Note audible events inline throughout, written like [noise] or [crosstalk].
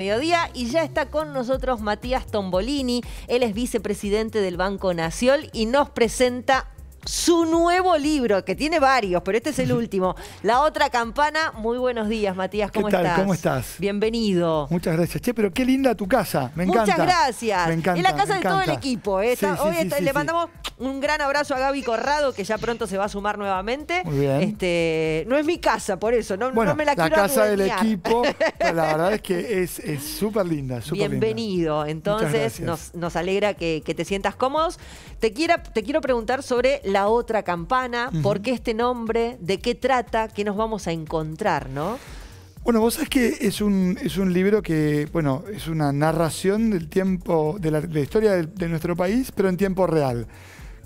Mediodía y ya está con nosotros Matías Tombolini, él es vicepresidente del Banco Nación y nos presenta su nuevo libro, que tiene varios, pero este es el [laughs] último. La otra campana. Muy buenos días, Matías. ¿Cómo ¿Qué tal? estás? ¿Cómo estás? Bienvenido. Muchas gracias. Che, pero qué linda tu casa. Me encanta. Muchas gracias. Me encanta. Es la casa de todo el equipo. ¿eh? Sí, Está- sí, hoy sí, le mandamos un gran abrazo a Gaby Corrado, que ya pronto se va a sumar nuevamente. Muy bien. Este, no es mi casa, por eso. No, Bueno, no me la, la, quiero casa del equipo, la verdad es que [laughs] es súper linda, súper linda. Bienvenido. Entonces, nos, nos alegra que, que te sientas cómodos. Te, quiera, te quiero preguntar sobre la otra campana. ¿Por qué este nombre? ¿De qué trata? ¿Qué nos vamos a encontrar, no? Bueno, vos sabés que es un, es un libro que, bueno, es una narración del tiempo, de la, de la historia de, de nuestro país, pero en tiempo real.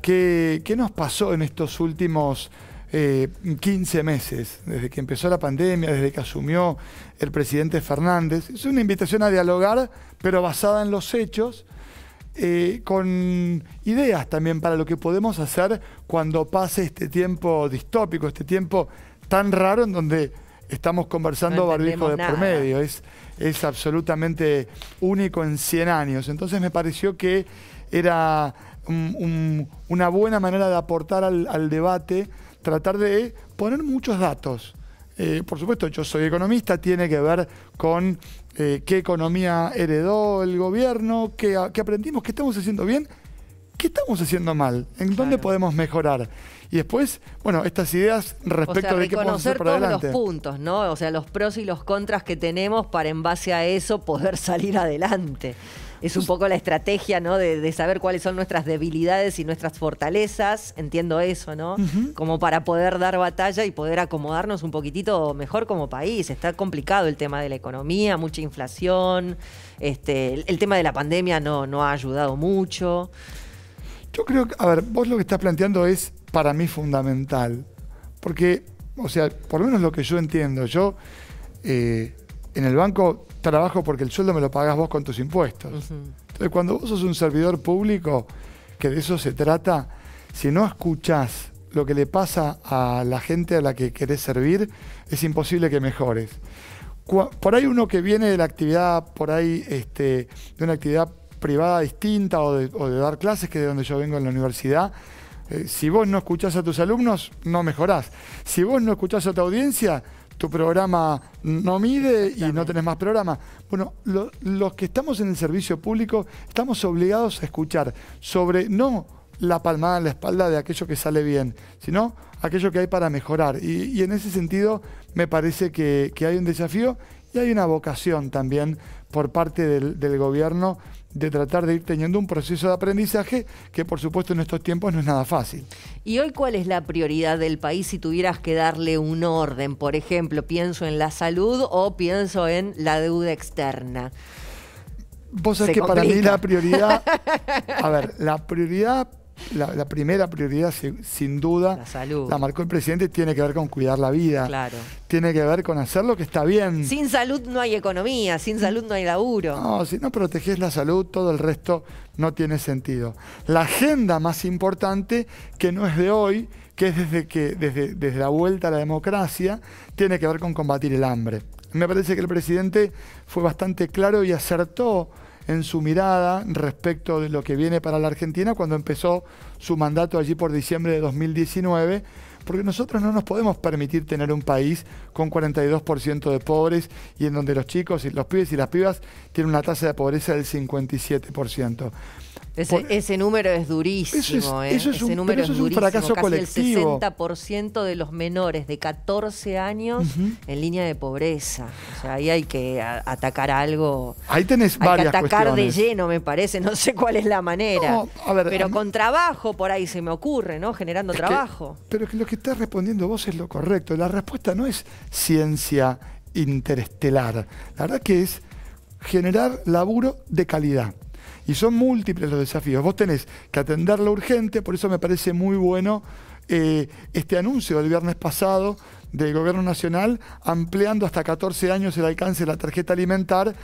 ¿Qué, qué nos pasó en estos últimos eh, 15 meses? Desde que empezó la pandemia, desde que asumió el presidente Fernández. Es una invitación a dialogar, pero basada en los hechos. Eh, con ideas también para lo que podemos hacer cuando pase este tiempo distópico, este tiempo tan raro en donde estamos conversando No barbijo de entendemos por nada. medio. Es, es absolutamente único en 100 años. Entonces me pareció que era un- un- una buena manera de aportar al, al debate, tratar de poner muchos datos. Eh, por supuesto, yo soy economista, tiene que ver con eh, qué economía heredó el gobierno, qué, aprendimos, qué estamos haciendo bien, qué estamos haciendo mal, en dónde podemos mejorar. Y después, bueno, estas ideas O respecto sea, de qué podemos hacer por todos adelante. los puntos, ¿no? O sea, los pros y los contras que tenemos para en base a eso poder salir adelante. Es un poco la estrategia, ¿no? De, de saber cuáles son nuestras debilidades y nuestras fortalezas. Entiendo eso, ¿no? Como para poder dar batalla y poder acomodarnos un poquitito mejor como país. Está complicado el tema de la economía, mucha inflación. Este, el, el tema de la pandemia no, no ha ayudado mucho. Yo creo que, a ver, vos lo que estás planteando es para mí fundamental. Porque, o sea, por lo menos lo que yo entiendo, yo eh, en el banco trabajo porque el sueldo me lo pagás vos con tus impuestos. Entonces, cuando vos sos un servidor público, que de eso se trata, si no escuchás lo que le pasa a la gente a la que querés servir, es imposible que mejores. Por ahí uno que viene de la actividad, por ahí este, de una actividad privada distinta o de, o de dar clases, que es de donde yo vengo en la universidad, eh, si vos no escuchás a tus alumnos, no mejorás. Si vos no escuchás a tu audiencia, tu programa no mide y no tenés más programa. Bueno, lo- los que estamos en el servicio público estamos obligados a escuchar sobre no la palmada en la espalda de aquello que sale bien, sino aquello que hay para mejorar. Y, y en ese sentido me parece que, que hay un desafío y hay una vocación también por parte del, del gobierno de tratar de ir teniendo un proceso de aprendizaje que por supuesto en estos tiempos no es nada fácil. ¿Y hoy cuál es la prioridad del país si tuvieras que darle un orden? Por ejemplo, pienso en la salud o pienso en la deuda externa. Vos sabés que para mí la prioridad, [laughs] a ver, la prioridad, la, la primera prioridad sin, sin duda, La salud. la marcó el presidente, tiene que ver con cuidar la vida, Claro. tiene que ver con hacer lo que está bien. Sin salud no hay economía, sin salud no hay laburo. No, si no proteges la salud, todo el resto no tiene sentido. La agenda más importante, que no es de hoy, que es desde, que, desde, desde la vuelta a la democracia, tiene que ver con combatir el hambre. Me parece que el presidente fue bastante claro y acertó en su mirada respecto de lo que viene para la Argentina cuando empezó su mandato allí por diciembre de 2019, porque nosotros no nos podemos permitir tener un país con 42% de pobres y en donde los chicos y los pibes y las pibas tienen una tasa de pobreza del 57%. Ese, Por- ese número es durísimo, Eso es- ¿eh? eso es Ese un- número eso es un durísimo. fracaso Casi colectivo. el 60% de los menores de 14 años en línea de pobreza. O sea, ahí hay que atacar algo. Ahí tenés Hay que varias atacar de lleno, me parece. No sé cuál es la manera. No, a ver, Pero a con trabajo por ahí se me ocurre, ¿no? Generando Es que- trabajo. pero que lo que estás respondiendo vos es lo correcto. La respuesta no es ciencia interestelar. La verdad que es generar laburo de calidad. Y son múltiples los desafíos. Vos tenés que atender lo urgente, por eso me parece muy bueno eh, este anuncio del viernes pasado del Gobierno Nacional ampliando hasta 14 años el alcance de la tarjeta alimentar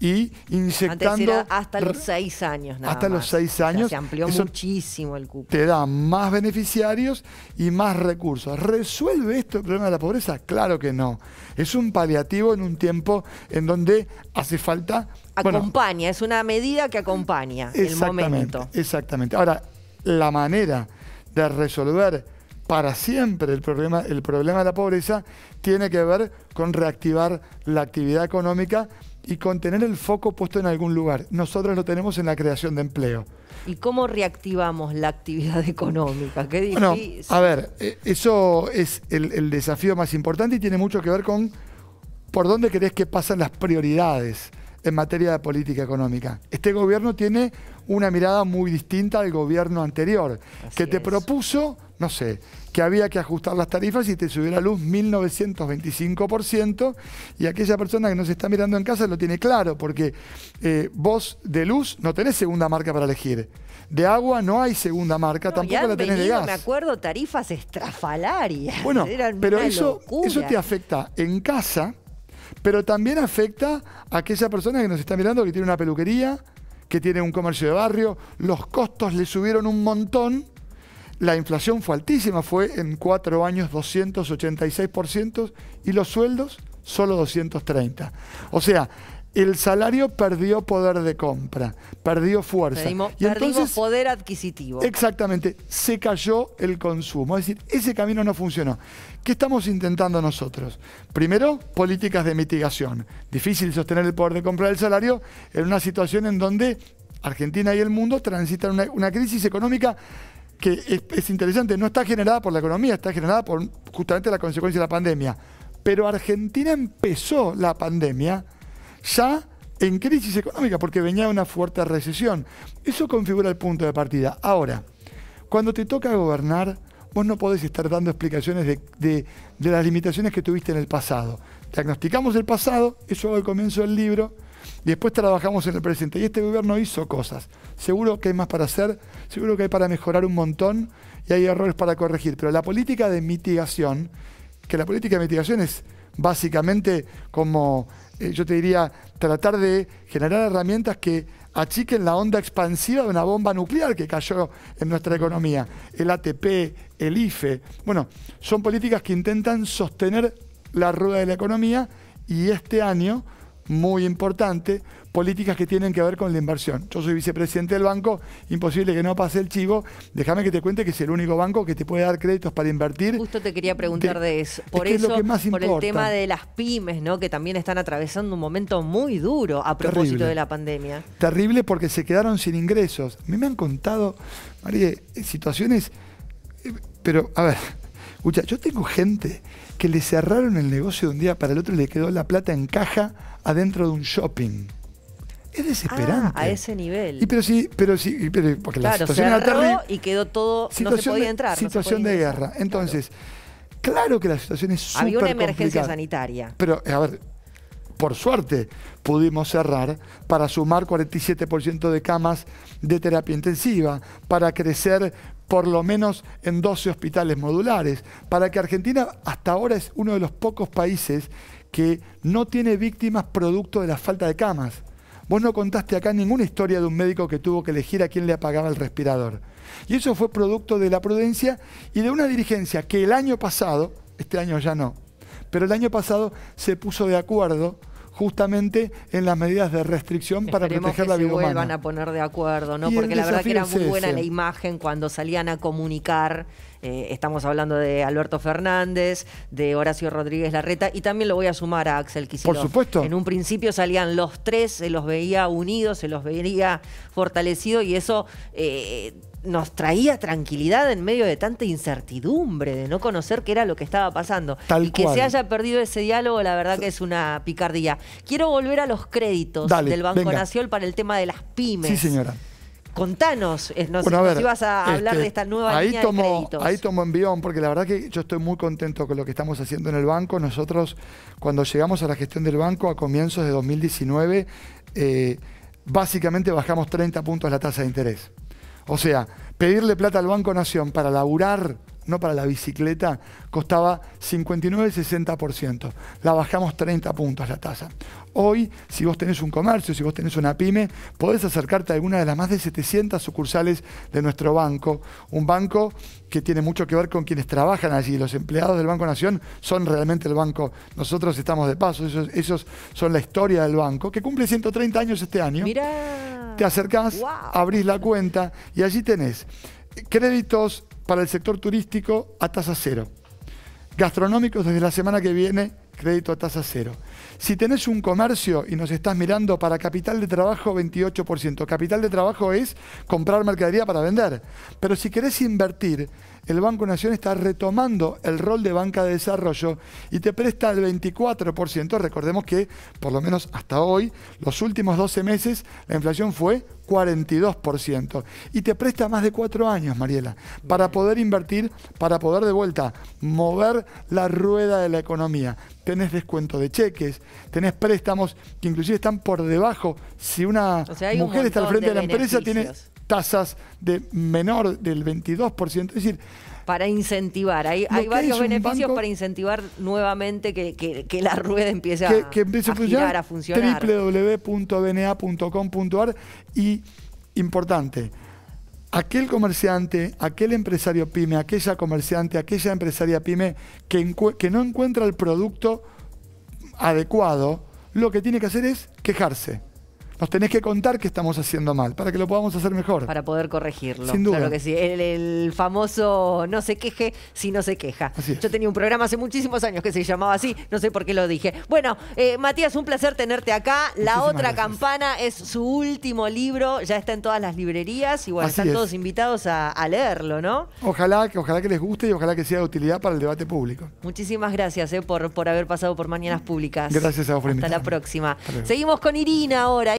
y inyectando... Antes era hasta los seis años, nada Hasta los seis años. se amplió Eso muchísimo el cupo. Te da más beneficiarios y más recursos. ¿Resuelve esto el problema de la pobreza? Claro que no. Es un paliativo en un tiempo en donde hace falta... bueno, Acompaña, es una medida que acompaña el momento. Exactamente. Ahora, la manera de resolver para siempre el problema, el problema de la pobreza tiene que ver con reactivar la actividad económica y con tener el foco puesto en algún lugar. Nosotros lo tenemos en la creación de empleo. ¿Y cómo reactivamos la actividad [laughs] económica? Qué Bueno, difícil. a ver, eh, eso es el, el desafío más importante y tiene mucho que ver con por dónde querés que pasen las prioridades en materia de política económica. Este gobierno tiene una mirada muy distinta al gobierno anterior, Así que te es. propuso, no sé, que había que ajustar las tarifas y te subió la luz 1925% y aquella persona que nos está mirando en casa lo tiene claro, porque eh, vos de luz no tenés segunda marca para elegir. De agua no hay segunda marca, No, tampoco la tenés de gas. Me acuerdo, tarifas estrafalarias. Bueno, pero eso, locura. eso te afecta en casa, pero también afecta a aquella persona que nos está mirando que tiene una peluquería, que tiene un comercio de barrio. Los costos le subieron un montón. La inflación fue altísima, fue en cuatro años 286% y los sueldos solo 230. O sea, el salario perdió poder de compra, perdió fuerza. Perdimos, y perdimos entonces poder adquisitivo. Exactamente, se cayó el consumo. Es decir, ese camino no funcionó. ¿Qué estamos intentando nosotros? Primero, políticas de mitigación. Difícil sostener el poder de compra del salario en una situación en donde Argentina y el mundo transitan una, una crisis económica que es, es interesante, no está generada por la economía, está generada por justamente la consecuencia de la pandemia. Pero Argentina empezó la pandemia ya en crisis económica porque venía una fuerte recesión. Eso configura el punto de partida. Ahora, cuando te toca gobernar, vos no podés estar dando explicaciones de, de- las limitaciones que tuviste en el pasado. Diagnosticamos el pasado, eso hago al comienzo del libro, y después trabajamos en el presente. Y este gobierno hizo cosas. Seguro que hay más para hacer, seguro que hay para mejorar un montón y hay errores para corregir. Pero la política de mitigación, que la política de mitigación es básicamente como, eh, yo te diría, tratar de generar herramientas que achiquen la onda expansiva de una bomba nuclear que cayó en nuestra economía. El ATP, el IFE. Bueno, son políticas que intentan sostener la rueda de la economía y este año, muy importante, políticas que tienen que ver con la inversión. Yo soy vicepresidente del banco, imposible que no pase el chivo. Déjame que te cuente que es el único banco que te puede dar créditos para invertir. Justo te quería preguntar de, eso. Por es es eso, lo que más por el tema de las pymes, ¿no? Que también están atravesando un momento muy duro a propósito Terrible. de la pandemia. terrible porque se quedaron sin ingresos. A mí me han contado, María, situaciones, eh, pero a ver, escucha, yo tengo gente que le cerraron el negocio de un día para el otro y le quedó la plata en caja adentro de un shopping. Es desesperante. Ah, a ese nivel. Y pero sí, pero sí, pero- porque la situación era terrible. y quedó todo, no se podía de- entrar. no Situación podía de guerra. Entonces, claro que la situación es súper Había una emergencia complicada. sanitaria. Pero, a ver, por suerte pudimos cerrar para sumar 47% de camas de terapia intensiva, para crecer por lo menos en 12 hospitales modulares, para que Argentina hasta ahora es uno de los pocos países que no tiene víctimas producto de la falta de camas. Vos no contaste acá ninguna historia de un médico que tuvo que elegir a quién le apagaba el respirador. Y eso fue producto de la prudencia y de una dirigencia que el año pasado, este año ya no, pero el año pasado se puso de acuerdo justamente en las medidas de restricción para proteger que la se vida vuelvan humana. a poner de acuerdo, ¿no? Y Porque la verdad que era muy buena ese. la imagen cuando salían a comunicar. eh, estamos hablando de Alberto Fernández, de Horacio Rodríguez Larreta y también lo voy a sumar a Axel Kicillof. Por supuesto. En un principio salían los tres, se los veía unidos, se los veía fortalecidos y eso eh, nos traía tranquilidad en medio de tanta incertidumbre, de no conocer qué era lo que estaba pasando. Tal y que cual. se haya perdido ese diálogo, la verdad que es una picardía. Quiero volver a los créditos Dale, del Banco. Nacional para el tema de las pymes. Sí, señora. Contanos, eh, nos, Bueno, a nos ver, ibas a hablar este, de esta nueva ahí línea tomo, de créditos. Ahí tomo envión, porque la verdad que yo estoy muy contento con lo que estamos haciendo en el banco. Nosotros, cuando llegamos a la gestión del banco a comienzos de 2019, eh, básicamente bajamos 30 puntos la tasa de interés. O sea, pedirle plata al Banco Nación para laburar no para la bicicleta, costaba 59,60%. La bajamos 30 puntos la tasa. Hoy, si vos tenés un comercio, si vos tenés una pyme, podés acercarte a alguna de las más de 700 sucursales de nuestro banco. Un banco que tiene mucho que ver con quienes trabajan allí. Los empleados del Banco Nación son realmente el banco. Nosotros estamos de paso, esos, son la historia del banco, que cumple 130 años este año. Mirá. Te acercás, abrís la cuenta y allí tenés créditos para el sector turístico a tasa cero. Gastronómicos desde la semana que viene, crédito a tasa cero. Si tenés un comercio y nos estás mirando para capital de trabajo, 28%. Capital de trabajo es comprar mercadería para vender. Pero si querés invertir, el Banco Nación está retomando el rol de banca de desarrollo y te presta el 24%. Recordemos que, por lo menos hasta hoy, los últimos 12 meses, la inflación fue 42%. Y te presta más de cuatro años, Mariela, para poder invertir, para poder de vuelta mover la rueda de la economía. Tenés descuento de cheques, tenés préstamos que inclusive están por debajo. Si una mujer está al frente de, la empresa, tiene tasas de menor del 22%. Es decir, para incentivar. Hay, hay varios beneficios para incentivar nuevamente que, la rueda empiece, a, a, funcionar. www.bna.com.ar y importante, aquel comerciante, aquel empresario pyme, aquella comerciante, aquella empresaria pyme que, que no encuentra el producto adecuado, lo que tiene que hacer es quejarse nos tenés que contar qué estamos haciendo mal para que lo podamos hacer mejor. Para poder corregirlo. Sin duda. Claro que sí. El, famoso no se queje si no se queja. Yo tenía un programa hace muchísimos años que se llamaba así, no sé por qué lo dije. Bueno, eh, Matías, un placer tenerte acá. La otra campana es su último libro, ya está en todas las librerías y bueno, están todos invitados a, leerlo, ¿no? Ojalá, ojalá que les guste y ojalá que sea de utilidad para el debate público. Muchísimas gracias eh, por, por haber pasado por Mañanas Públicas. Gracias a vos Hasta la próxima. Seguimos con Irina ahora.